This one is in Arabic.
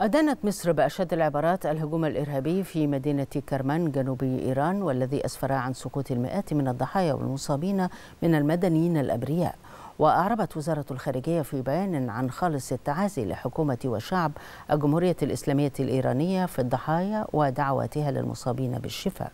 أدانت مصر بأشد العبارات الهجوم الإرهابي في مدينة كرمان جنوب إيران والذي أسفر عن سقوط المئات من الضحايا والمصابين من المدنيين الأبرياء. وأعربت وزارة الخارجية في بيان عن خالص التعازي لحكومة وشعب الجمهورية الإسلامية الإيرانية في الضحايا ودعواتها للمصابين بالشفاء.